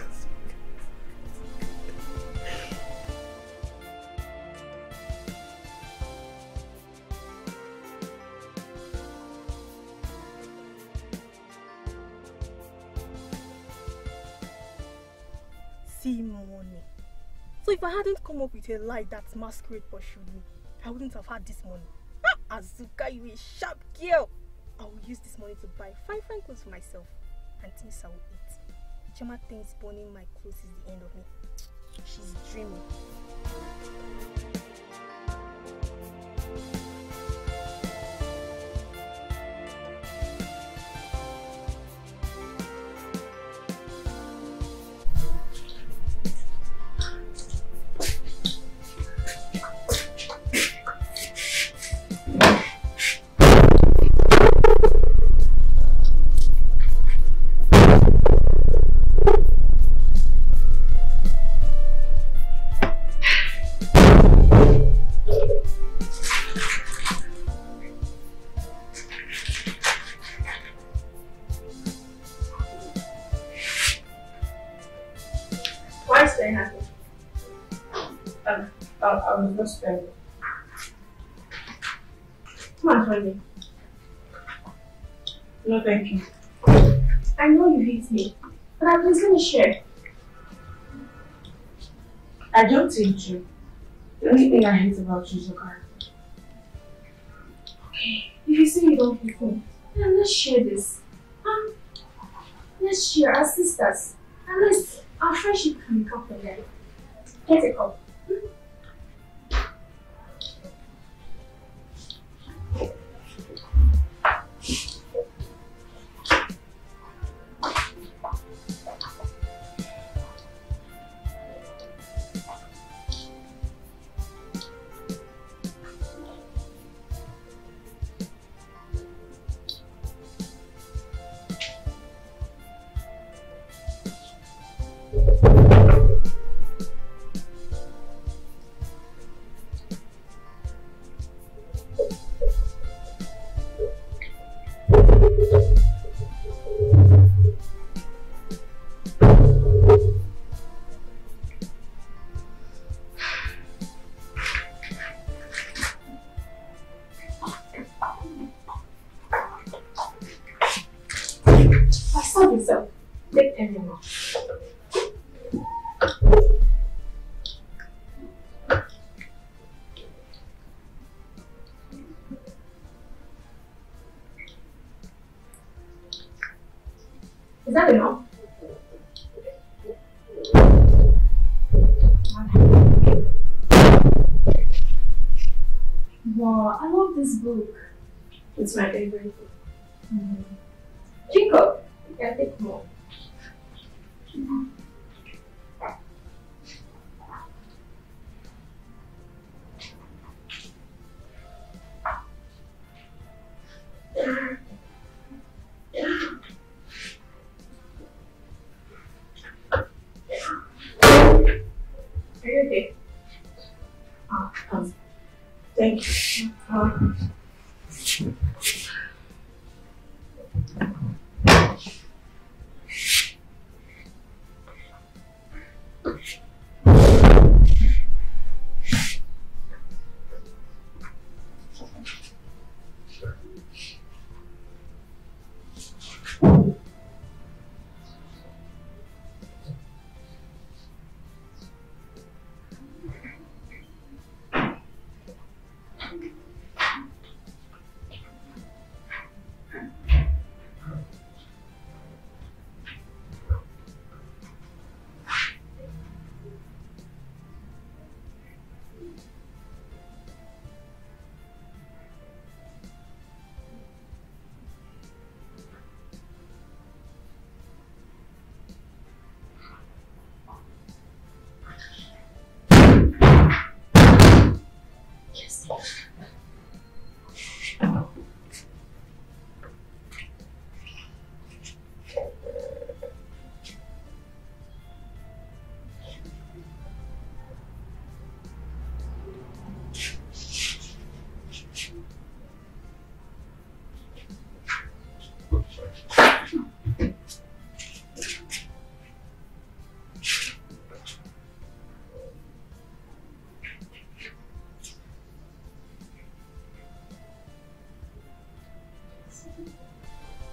Money. So if I hadn't come up with a lie that masquerade pursued me, I wouldn't have had this money. Azuka, you a sharp girl. I will use this money to buy fine fine clothes for myself and things I will eat. Chioma thinks burning my clothes is the end of me. She's dreaming. Just. Come on, honey. No, thank you. I know you hate me, but I'm just gonna share. I don't hate you. The only thing I hate about you is your car. Okay, if you say you don't hate me, then let's share this. Let's share as sisters. And let's, our friendship can become again. Get a cup. So, depending on.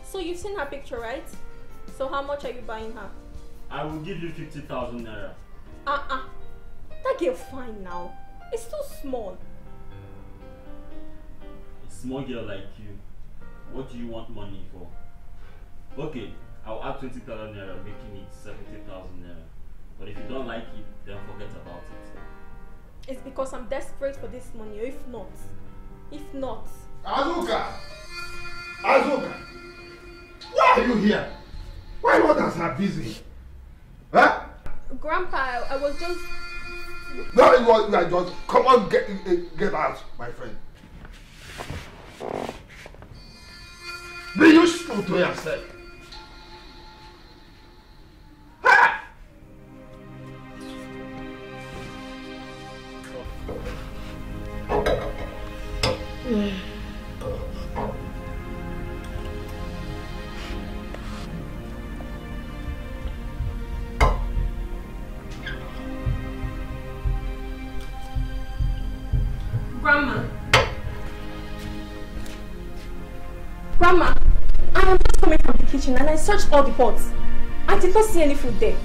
So you've seen her picture, right? So how much are you buying her? I will give you 50,000 naira. Uh-uh. That girl fine now. It's too small. A small girl like you, what do you want money for? Okay, I'll add 20,000 naira, making it 70,000 naira. But if you don't like it, then forget about it. It's because I'm desperate for this money, or if not. If not. Azuka! Azuka! Why are you here? Why others are busy? Huh? Grandpa, I, was just. No, you are, you are just come on, get eh, get out, my friend. Be useful to yourself. I searched all the pots. I did not see any food there.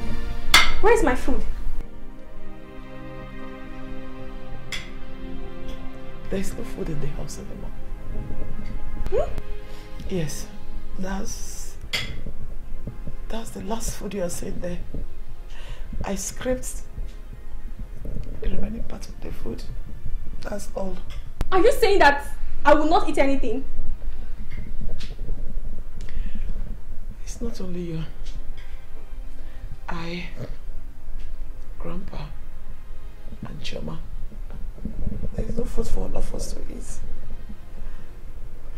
Where is my food? There's no food in the house anymore. Hmm? Yes, that's that's the last food you are seeing there. I scraped the remaining part of the food. That's all. Are you saying that I will not eat anything? It's not only you. I, Grandpa, and Chioma. There is no food for all of us to eat.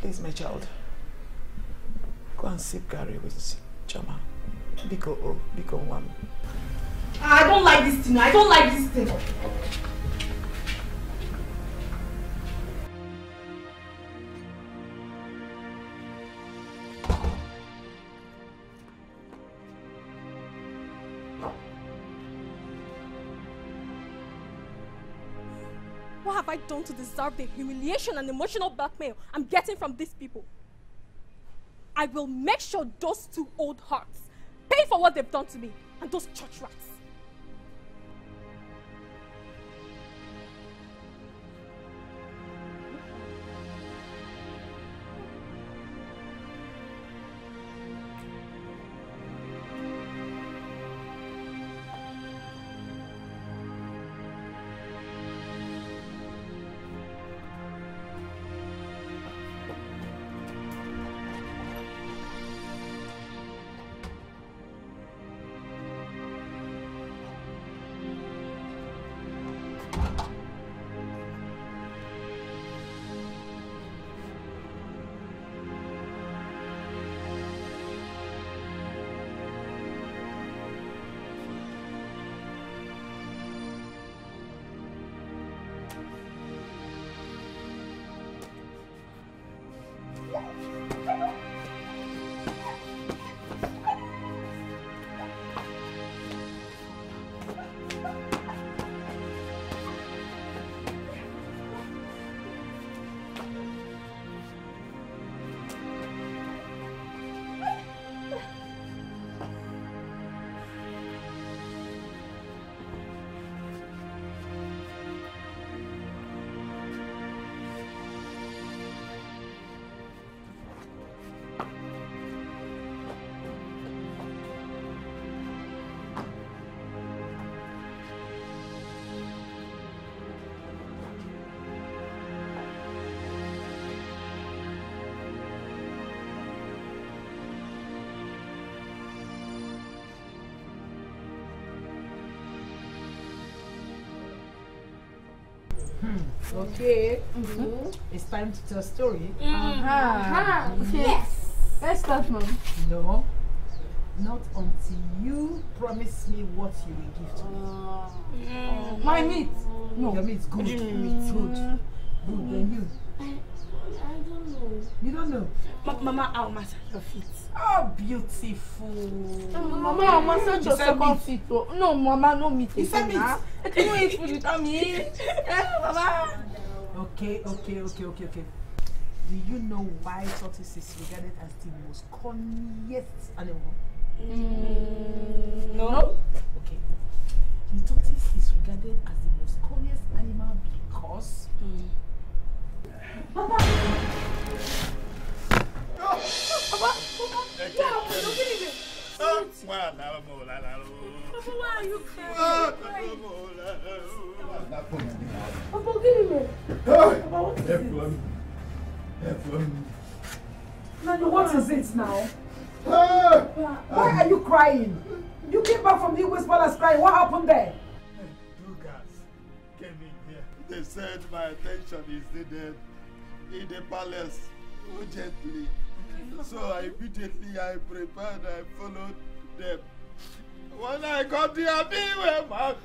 Please, my child, go and sip garri with Chioma. Biko O, Biko One. I don't like this thing. I don't like this thing. Done to deserve the humiliation and emotional blackmail I'm getting from these people? I will make sure those two old hearts pay for what they've done to me and those church rats. Okay. It's time to tell story. Uh-huh. Yes. Let's start, mom. No. Not until you promise me what you will give to me. Mm. My meat. No. Your meat good. Do you mean Meat good. Mm. Good. Then you. I don't know. You don't know. Ma- Mama, I'll massage your feet. Oh, beautiful. Mama, I'll massage your second feet. oh. No, Mama, no meat. You said meat. I cannot eat food without me. Eh, Mama. Okay, okay, okay, okay, okay. Do you know why tortoise is regarded as the most cunniest animal? Mm, no. Okay. The tortoise is regarded as the most cunniest animal because. Papa. Papa. Yeah, I'm looking at it. Papa, why are you crying? Papa, give me. Papa, what is this? Nani, what is it now? Why are you crying? You came back from the Igwe's palace crying. What happened there? Two guys came in here. They said my attention is needed in the palace urgently. So I immediately I prepared, I followed them. When I got I be where my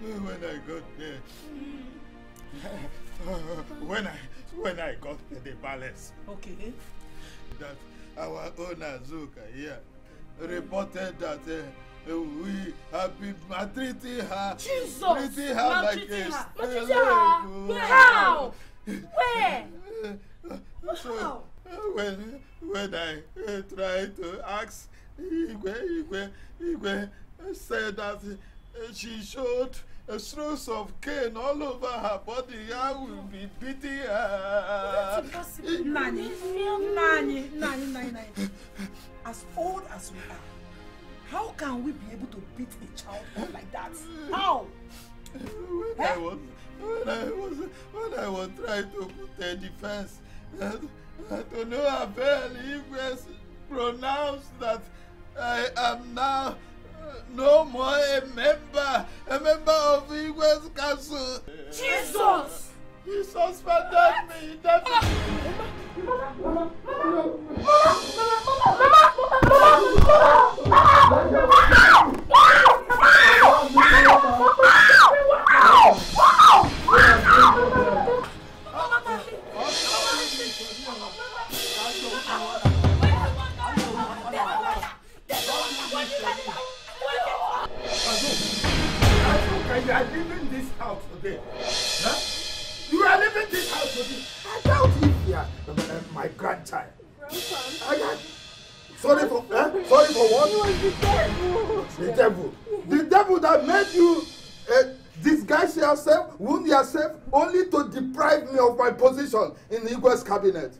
When I got there, when I when I got to the palace, Okay. that our owner Zuka here reported that uh, we have been maltreating her, Jesus! treating her like Maltreating a her. Maltreating her? How? Where? So when when I uh, tried to ask Igwe, Igwe, Igwe said that uh, she showed uh, strokes of cane all over her body. I will be beating her. That's impossible. Nani, Nani, Nani, Nani, Nani. As old as we are, how can we be able to beat a child up like that? How? when I was when I was when I was trying to put a defense uh, uh, to no avail, Igwe pronounced that I am now uh, no more a member, a member of Igwe's council. Jesus! He suspended me indefinitely. You are leaving this house today. Huh? I doubt if you are uh, my grandchild. I got sorry for eh? sorry for what? It was the devil. The devil. The devil that made you uh, disguise yourself, wound yourself, only to deprive me of my position in the Igwe's cabinet.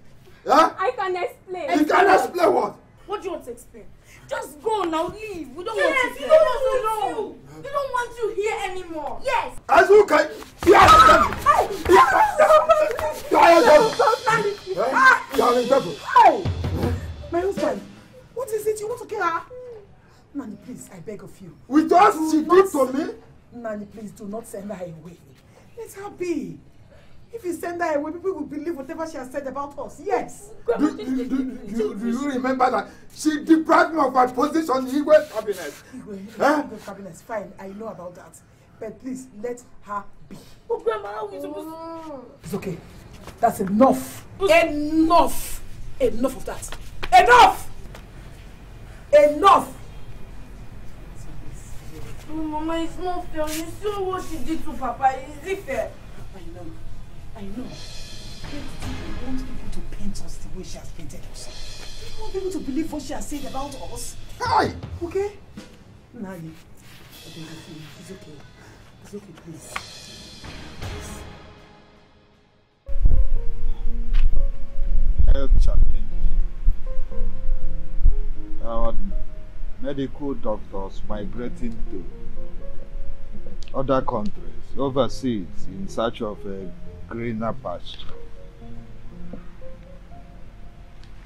Huh? I can explain. You can explain what? What do you want to explain? Just go now, leave. We don't Yes, want you. we don't want you. you. We don't want you here anymore. Yes. Azuka, you are the devil. You are the devil. You are the devil. Hey! My husband, what is it? You want to kill her? Nani, please, I beg of you. With us, she did to me. Nani, please do not send her away. Let her be. If you send her away, people will believe whatever she has said about us. Yes. Do, do, do, do, you- do you remember that she deprived me of my position in the Igwe's cabinet? Huh? The cabinet, fine. I know about that. But please, let her be. But Grandma, how are we supposed It's okay. That's enough. Enough. Enough of that. Enough. Enough. to... Mama, it's not fair. You saw what she did to Papa. Is it fair? I know. I know. But I want people to paint us the way she has painted us. I want people to believe what she has said about us. Hi. Okay? Nani, I beg of you. It's okay. It's okay, please. health challenge. Our medical doctors migrating to other countries, overseas, in search of a greener pasture.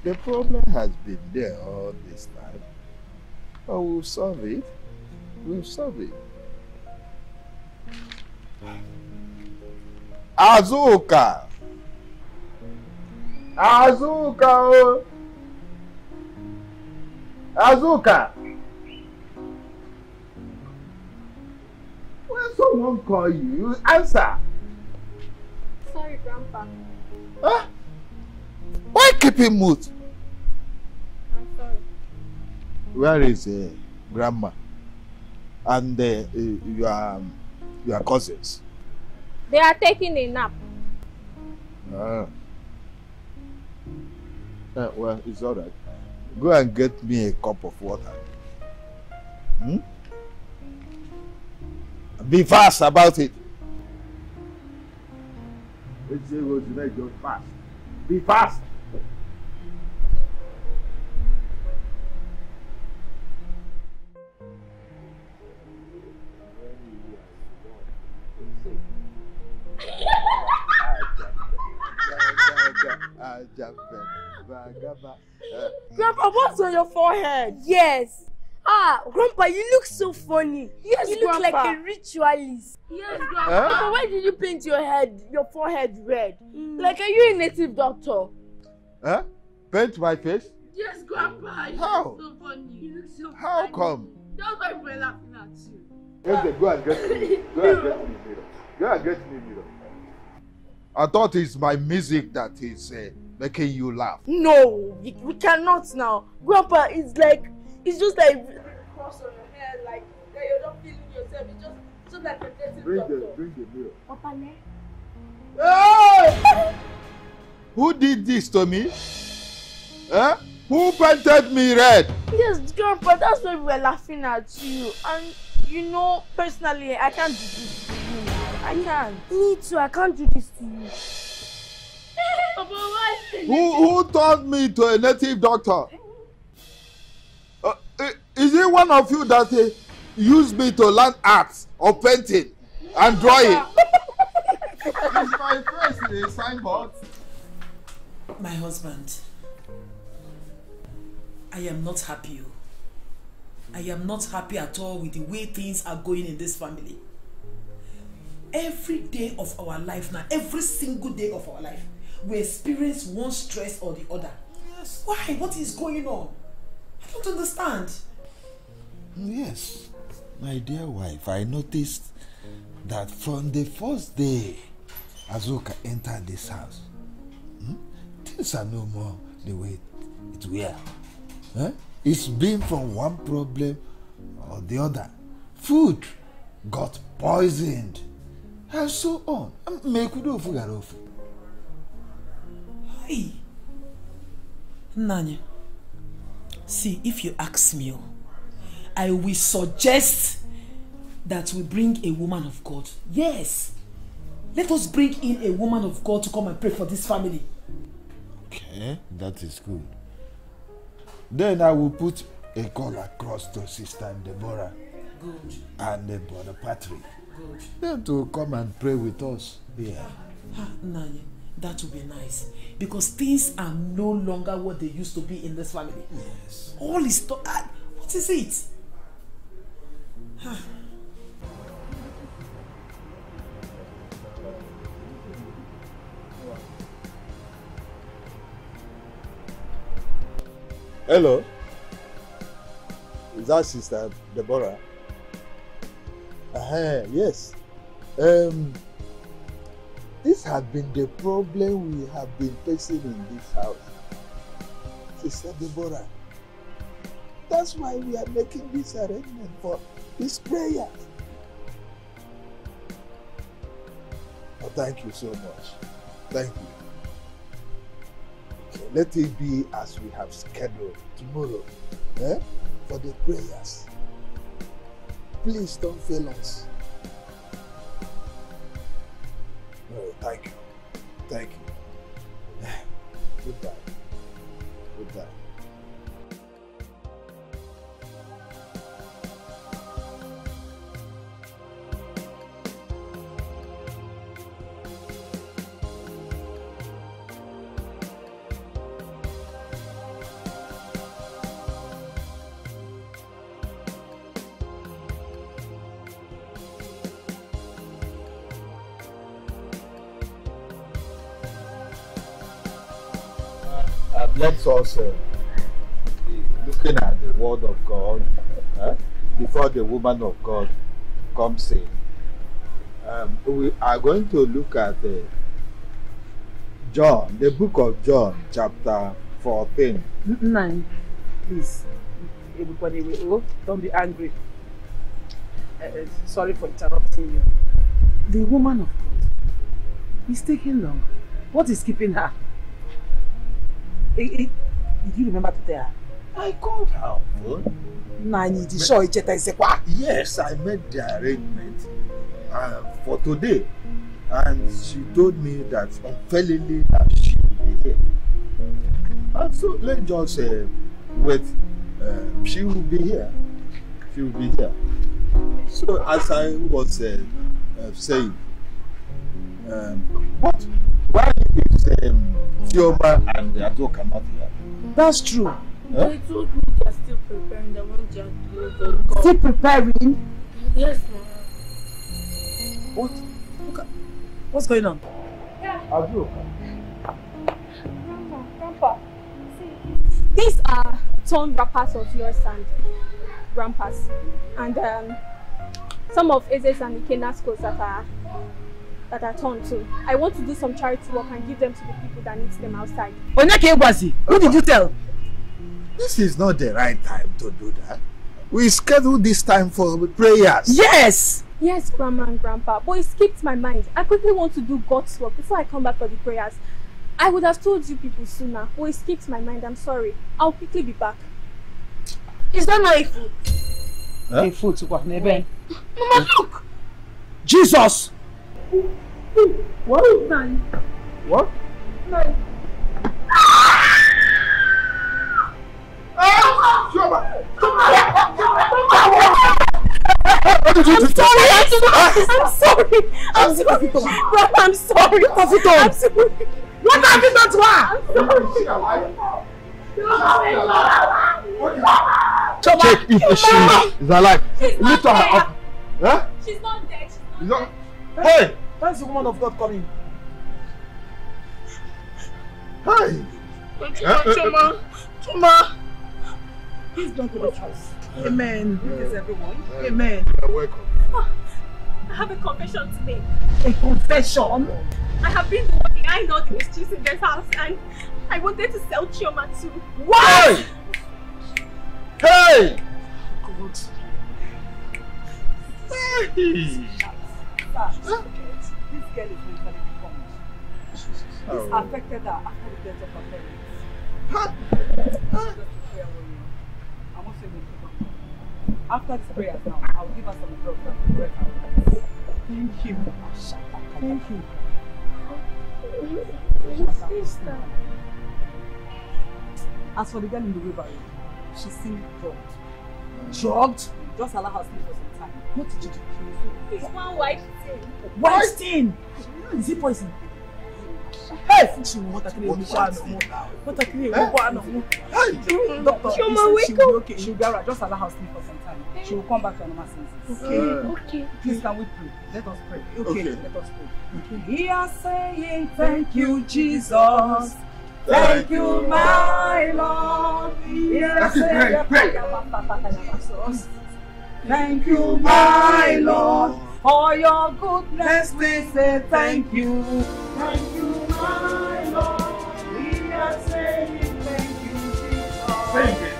The problem has been there all this time, but we'll solve it. We'll solve it. Azuka! Azuka o. Azuka. When someone call you, you answer. Sorry, Grandpa. Huh? Why keeping mute? I'm sorry. Where is uh, grandma and uh, uh, your um, your cousins? They are taking a nap. Ah. Uh, well, it's all right. Go and get me a cup of water. Hmm? Be fast about it. Let's say what you make just fast. Be fast. Grandpa, what's on your forehead? Yes. Ah, Grandpa, you look so funny. Yes, you look Grandpa. like a ritualist. Yes, Grandpa. Huh? Grandpa, why did you paint your head, your forehead red? Like, are you a native doctor? Huh? Paint my face? Yes, Grandpa. You How? look so funny. You look so How funny. come? That's why we're laughing at you. Okay, go and get me. Go and get me mirror. Go and get me mirror. I thought it's my music that is uh, making you laugh. No, we, we cannot now. Grandpa, it's like, it's just like cross on your head, like that you're not feeling yourself. It's just, just like a native Bring doctor. the bring the mirror. Papa, ne? Hey! Who did this to me? Huh? Who painted me red? Yes, Grandpa, that's why we were laughing at you. And you know, personally, I can't do this to you. I can't. Me too, I can't do this to you. Papa, why? Who who turned me to a native doctor? Is it one of you that uh, used me to learn art or painting and drawing? Is my face a signboard? My husband, I am not happy. oh. I am not happy at all with the way things are going in this family. Every day of our life now, every single day of our life, we experience one stress or the other. Yes. Why? What is going on? I don't understand. Yes, my dear wife, I noticed that from the first day Azuka entered this house, hmm, things are no more the way it were. Huh? It's been from one problem or the other. Food got poisoned and so on. Mekudo fugarofu. Hey! Nanya, see, if you ask me, oh, I will suggest that we bring a woman of God. Yes! Let us bring in a woman of God to come and pray for this family. Okay, that is good. Then I will put a call across to Sister Deborah Good, and uh, Brother Patrick. good. Them to come and pray with us here. Ah, Nanya, that would be nice. Because things are no longer what they used to be in this family. Yes. All is... Ah, what is it? Hello. Is that Sister Deborah? Uh, yes. Um, this has been the problem we have been facing in this house. Sister Deborah. That's why we are making this arrangement for this prayer. Oh, thank you so much. Thank you. Okay, let it be as we have scheduled tomorrow eh, for the prayers. Please don't fail us. Oh, thank you. Thank you. Goodbye. Goodbye. Let us uh, looking at the word of God uh, before the woman of God comes in. Um, we are going to look at uh, John, the book of John, chapter 14. Nine, please. Everybody, will- don't be angry. Uh, uh, sorry for interrupting you. The woman of God is taking long. What is keeping her? Eh, eh, did you remember to tell her? I called her on phone. Nanyi, the show Icheta Isekwa. Yes, I made the arrangement uh, for today. And she told me that unfailingly that she will be here. And so let's just uh, wait. Uh, she will be here. She will be here. So as I was uh, uh, saying, um, what? Why is um, Chioma and Adoka not here? That's true. Huh? They told me they're still preparing. They want to go. Still preparing. Yes, ma'am. What? What's going on? Adoka. Grandma, Grandpa, see, these are torn wrappers of yours and Grandpa's, and um, some of Eze's and Ikenna's clothes that are that are torn too. I want to do some charity work and give them to the people that need them outside. Onyeke Egwasi, who did you tell? This is not the right time to do that. We scheduled this time for prayers. Yes! Yes, Grandma and Grandpa, but it skipped my mind. I quickly want to do God's work before I come back for the prayers. I would have told you people sooner, but it skipped my mind. I'm sorry. I'll quickly be back. Is that not a food? Huh? A food to what? Mama, look! Jesus! What is that? What? No. I'm sorry. I'm sorry. I'm sorry. Grandma, I'm sorry. I'm sorry. What have you done to her? Check if she is alive. She's not Lift her up. Huh? She's not dead. She's not that- Hey! Where's the woman of God coming? Hey! Chioma, Chioma, Chioma. Please don't go to house. Amen. Eh. Yes, everyone. Eh. Amen. You're welcome. Ah, I have a confession to make. A confession? I have been the one behind all the mischief in this house and I wanted to sell Chioma too. What? Hey! God. Hey! This girl is mentally deformed. Oh. This Oh. affected her after the death of her parents. Prayer. I'm also going to pray. After this prayer now, I'll give her some drugs will correct her. Thank you. Thank you. As for the girl in the wheelbarrow, she seemed drugged. Drugged? Just allow her sleep for some time. What did you do? It's one white thing. White stain! Is it poison? Hey! She will water clean me. Water clean me. Doctor, Chioma, he said wake she will be okay. She'll be alright. Just allow her sleep for some time. She will come back to normal senses. Okay, okay. Please can we pray? Let us pray. Okay. Let us pray. We are saying thank you, Jesus. Thank you, my Lord. Are That's it, saying pray, Jesus. Thank you, my Lord, for your goodness. We say thank you. Thank you, my Lord. We are saying thank you, Jesus. Thank you.